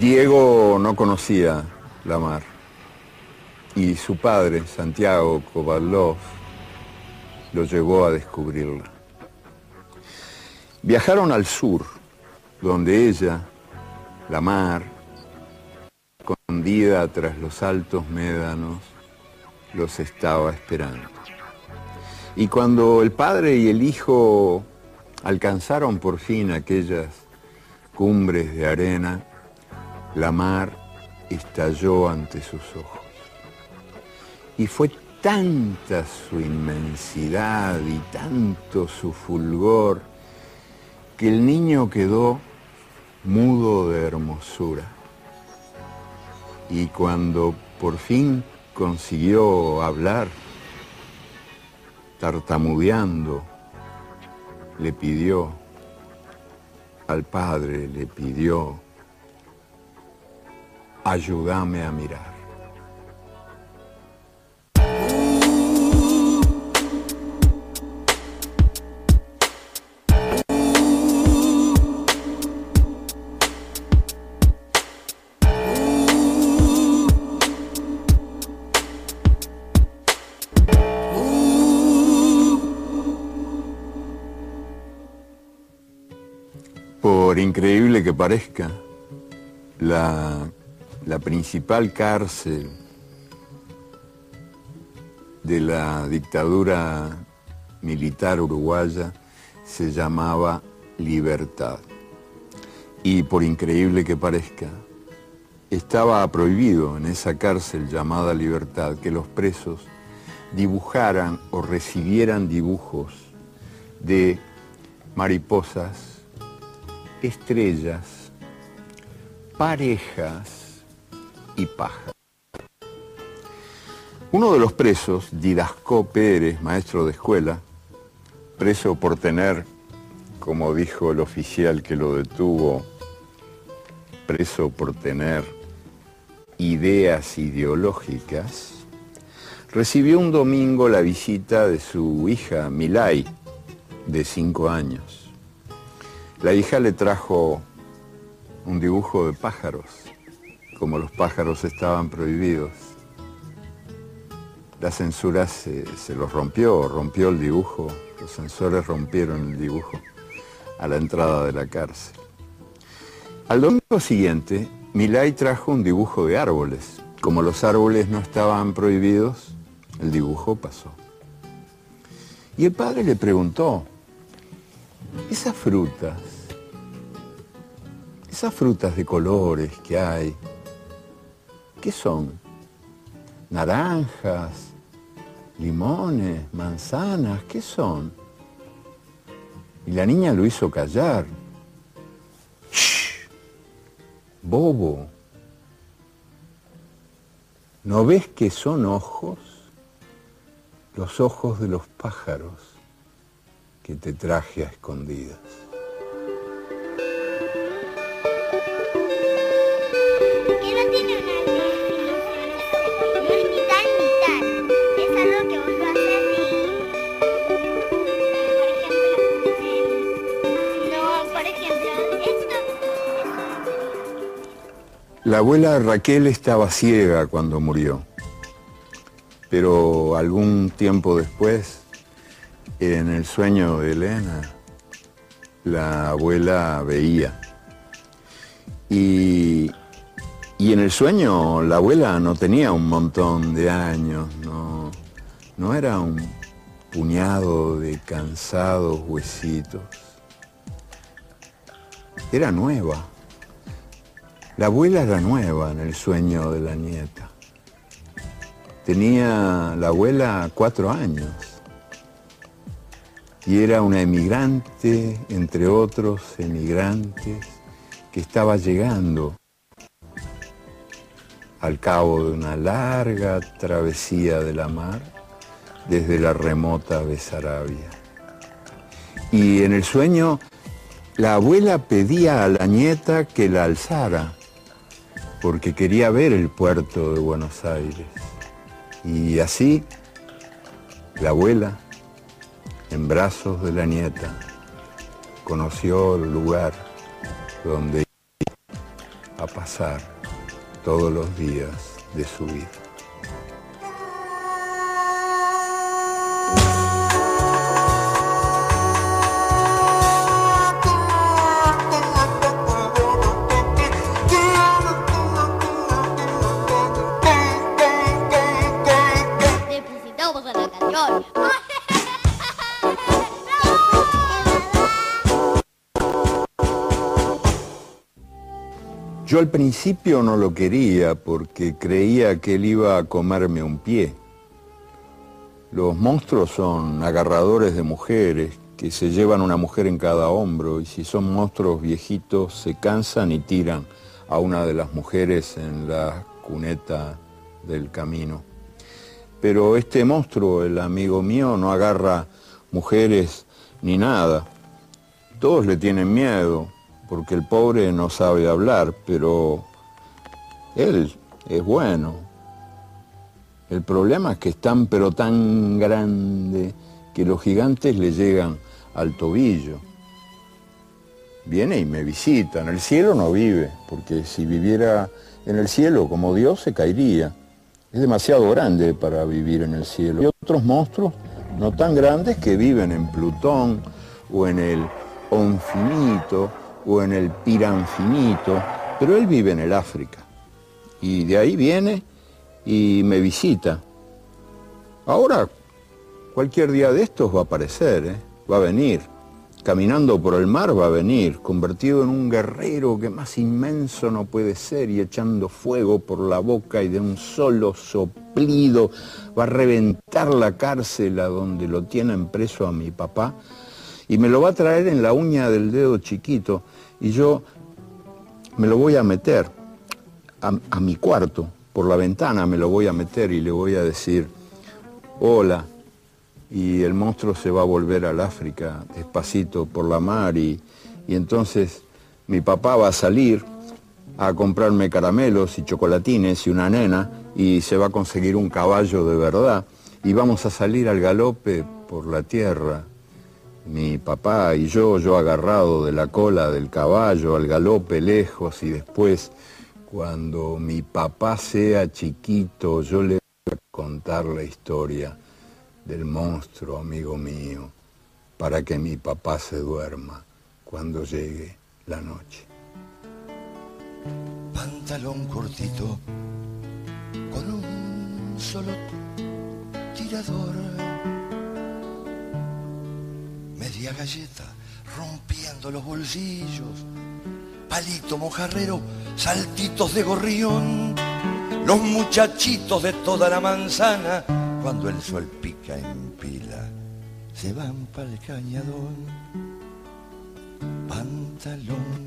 Diego no conocía la mar y su padre, Santiago Kovalov, lo llevó a descubrirla. Viajaron al sur, donde ella, la mar, escondida tras los altos médanos, los estaba esperando. Y cuando el padre y el hijo alcanzaron por fin aquellas cumbres de arena, la mar estalló ante sus ojos. Y fue tanta su inmensidad y tanto su fulgor que el niño quedó mudo de hermosura. Y cuando por fin consiguió hablar, tartamudeando, le pidió al Padre, le pidió, ayúdame a mirar. Por increíble que parezca, la, la principal cárcel de la dictadura militar uruguaya se llamaba Libertad. Y por increíble que parezca, estaba prohibido en esa cárcel llamada Libertad que los presos dibujaran o recibieran dibujos de mariposas, estrellas, parejas y pájaros. Uno de los presos, Didasco Pérez, maestro de escuela, preso por tener, como dijo el oficial que lo detuvo, preso por tener ideas ideológicas, recibió un domingo la visita de su hija Milay, de cinco años. La hija le trajo un dibujo de pájaros, como los pájaros estaban prohibidos. La censura se, los rompió, rompió el dibujo, los censores rompieron el dibujo a la entrada de la cárcel. Al domingo siguiente, Milay trajo un dibujo de árboles. Como los árboles no estaban prohibidos, el dibujo pasó. Y el padre le preguntó, esas frutas, esas frutas de colores que hay, ¿qué son? Naranjas, limones, manzanas, ¿qué son? Y la niña lo hizo callar. ¡Shh! Bobo. ¿No ves que son ojos? Los ojos de los pájaros que te traje a escondidas. La abuela Raquel estaba ciega cuando murió, pero algún tiempo después, en el sueño de Elena, la abuela veía. Y, y en el sueño la abuela no tenía un montón de años, no, no era un puñado de cansados huesitos. Era nueva. La abuela era nueva en el sueño de la nieta. Tenía la abuela cuatro años y era una emigrante, entre otros emigrantes, que estaba llegando al cabo de una larga travesía de la mar desde la remota Besarabia. Y en el sueño la abuela pedía a la nieta que la alzara porque quería ver el puerto de Buenos Aires. Y así, la abuela, en brazos de la nieta, conoció el lugar donde iba a pasar todos los días de su vida. Yo al principio no lo quería porque creía que él iba a comerme un pie. Los monstruos son agarradores de mujeres que se llevan una mujer en cada hombro y si son monstruos viejitos se cansan y tiran a una de las mujeres en la cuneta del camino. Pero este monstruo, el amigo mío, no agarra mujeres ni nada. Todos le tienen miedo, porque el pobre no sabe hablar, pero él es bueno. El problema es que es tan pero tan grande que los gigantes le llegan al tobillo. Viene y me visita. En el cielo no vive, porque si viviera en el cielo como Dios se caería. Es demasiado grande para vivir en el cielo. Hay otros monstruos no tan grandes que viven en Plutón o en el Onfinito o en el Piranfinito, pero él vive en el África. Y de ahí viene y me visita. Ahora, cualquier día de estos va a aparecer, ¿eh? va a venir. Caminando por el mar va a venir, convertido en un guerrero que más inmenso no puede ser y echando fuego por la boca y de un solo soplido va a reventar la cárcel a donde lo tienen preso a mi papá y me lo va a traer en la uña del dedo chiquito y yo me lo voy a meter a, mi cuarto, por la ventana me lo voy a meter y le voy a decir, hola, y el monstruo se va a volver al África despacito por la mar y, y entonces mi papá va a salir a comprarme caramelos y chocolatines y una nena y se va a conseguir un caballo de verdad y vamos a salir al galope por la tierra. Mi papá y yo, yo agarrado de la cola del caballo al galope lejos y después cuando mi papá sea chiquito yo le voy a contar la historia del monstruo, amigo mío, para que mi papá se duerma cuando llegue la noche. Pantalón cortito con un solo tirador. Media galleta rompiendo los bolsillos. Palito mojarrero, saltitos de gorrión. Los muchachitos de toda la manzana cuando el sol pica en pila, se van para el cañadón, pantalón